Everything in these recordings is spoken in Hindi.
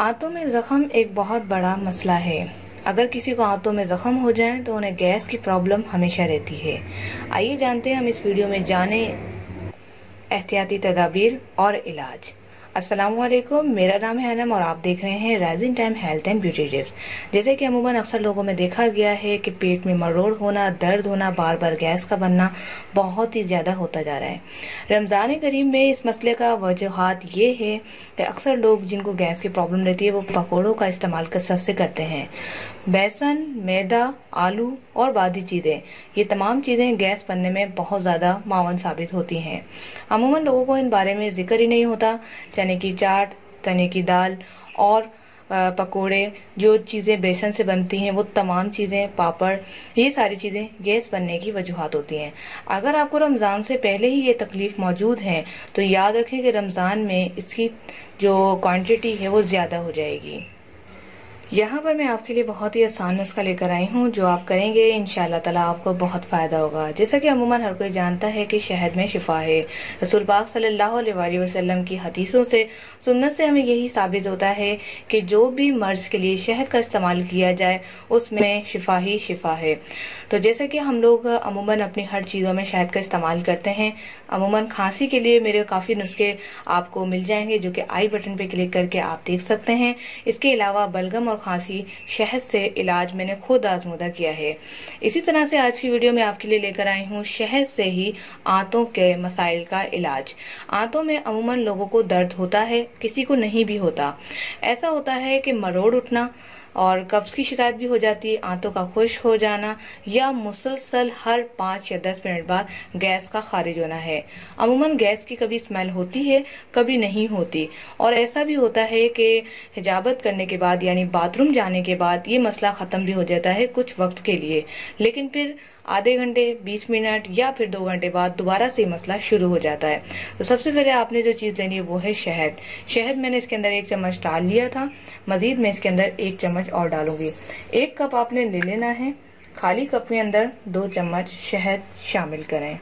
आंतों में ज़ख़म एक बहुत बड़ा मसला है। अगर किसी को आंतों में ज़ख़म हो जाए तो उन्हें गैस की प्रॉब्लम हमेशा रहती है। आइए जानते हैं हम इस वीडियो में जाने एहतियाती तदाबीर और इलाज। वालेकुम मेरा नाम है अनम और आप देख रहे हैं rising time health and beauty tips जैसे कि अमूमन अक्सर लोगों में देखा गया है कि पेट में मरोड़ होना, दर्द होना बार बार गैस का बनना बहुत ही ज़्यादा होता जा रहा है। रमज़ान करीब में इस मसले का वजूहत ये है कि अक्सर लोग जिनको गैस की प्रॉब्लम रहती है, वो पकौड़ों का इस्तेमाल कसरत से करते हैं। बेसन, मैदा, आलू और बादी चीज़ें, ये तमाम चीज़ें गैस बनने में बहुत ज़्यादा मावन साबित होती हैं। अमूमन लोगों को इन बारे में ज़िक्र ही नहीं होता। चने की चाट, चने की दाल और पकोड़े, जो चीज़ें बेसन से बनती हैं, वो तमाम चीज़ें, पापड़, ये सारी चीज़ें गैस बनने की वजूहत होती हैं। अगर आपको रमज़ान से पहले ही ये तकलीफ़ मौजूद है तो याद रखें कि रमज़ान में इसकी जो क्वांटिटी है, वो ज़्यादा हो जाएगी। यहाँ पर मैं आपके लिए बहुत ही आसान नुस्खा लेकर आई हूँ, जो आप करेंगे इन ताला आपको बहुत फ़ायदा होगा। जैसा कि अमूमन हर कोई जानता है कि शहद में शिफा है। रसूल पाक सल्लल्लाहु अलैहि वसल्लम की हदीसों से, सुन्नत से हमें यही साबित होता है कि जो भी मर्ज के लिए शहद का इस्तेमाल किया जाए, उसमें शिफा ही शिफा है। तो जैसा कि हम लोग अमूमन अपनी हर चीज़ों में शहद का इस्तेमाल करते हैं, अमूमन खांसी के लिए मेरे काफ़ी नुस्खे आपको मिल जाएँगे, जो कि आई बटन पर क्लिक करके आप देख सकते हैं। इसके अलावा बलगम और खांसी शहद से इलाज मैंने खुद आजमुदा किया है। इसी तरह से आज की वीडियो में आपके लिए लेकर आई हूँ शहद से ही आंतों के मसाइल का इलाज। आंतों में अमूमन लोगों को दर्द होता है, किसी को नहीं भी होता। ऐसा होता है कि मरोड़ उठना और कब्ज़ की शिकायत भी हो जाती है, आंतों का खुश्क हो जाना या मुसलसल हर पाँच या दस मिनट बाद गैस का खारिज होना है। अमूमन गैस की कभी स्मेल होती है, कभी नहीं होती। और ऐसा भी होता है कि हिजाबत करने के बाद, यानी बाथरूम जाने के बाद ये मसला ख़त्म भी हो जाता है कुछ वक्त के लिए। लेकिन फिर आधे घंटे 20 मिनट या फिर दो घंटे बाद दोबारा से मसला शुरू हो जाता है। तो सबसे पहले आपने जो चीज़ लेनी है वो है शहद। शहद मैंने इसके अंदर एक चम्मच डाल लिया था, मजीद मैं इसके अंदर एक चम्मच और डालूँगी। एक कप आपने ले लेना है, खाली कप के अंदर दो चम्मच शहद शामिल करें।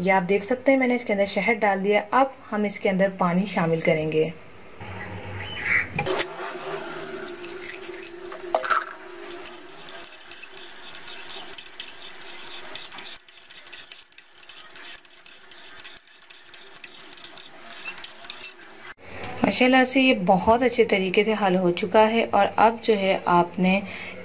या आप देख सकते हैं, मैंने इसके अंदर शहद डाल दिया, अब हम इसके अंदर पानी शामिल करेंगे। माशाल्लाह से ये बहुत अच्छे तरीके से हल हो चुका है और अब जो है आपने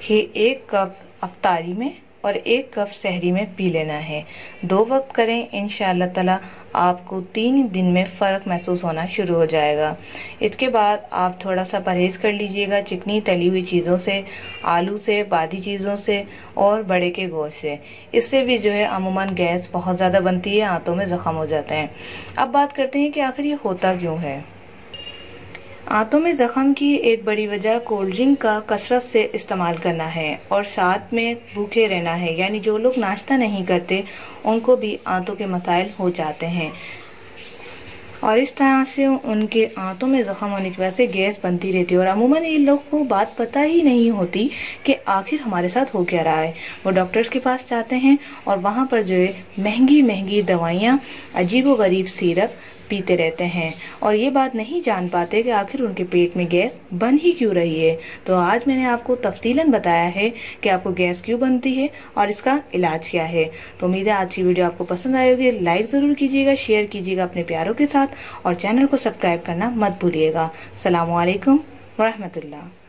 ये एक कप अफ्तारी में और एक कप सहरी में पी लेना है। दो वक्त करें इन ताला आपको तीन दिन में फ़र्क महसूस होना शुरू हो जाएगा। इसके बाद आप थोड़ा सा परहेज़ कर लीजिएगा चिकनी तली हुई चीज़ों से, आलू से, बादी चीज़ों से और बड़े के गोश्त से। इससे भी जो है अमूमन गैस बहुत ज़्यादा बनती है, आंतों में ज़ख़म हो जाते हैं। अब बात करते हैं कि आखिर ये होता क्यों है? आंतों में ज़ख़म की एक बड़ी वजह कोल्ड ड्रिंक का कसरत से इस्तेमाल करना है और साथ में भूखे रहना है। यानी जो लोग नाश्ता नहीं करते, उनको भी आंतों के मसाइल हो जाते हैं। और इस तरह से उनके आंतों में ज़ख़म होने की वजह से गैस बनती रहती है। और अमूमन इन लोग को बात पता ही नहीं होती कि आखिर हमारे साथ हो क्या रहा है। वो डॉक्टर्स के पास जाते हैं और वहाँ पर जो है महँगी महँगी दवाइयाँ अजीब व गरीब सीरप पीते रहते हैं। और ये बात नहीं जान पाते कि आखिर उनके पेट में गैस बन ही क्यों रही है। तो आज मैंने आपको तफसीलन बताया है कि आपको गैस क्यों बनती है और इसका इलाज क्या है। तो उम्मीद है आज की वीडियो आपको पसंद आएगी लाइक ज़रूर कीजिएगा, शेयर कीजिएगा अपने प्यारों के साथ और चैनल को सब्सक्राइब करना मत भूलिएगा। सलामकुम वरहमतुल्लाह।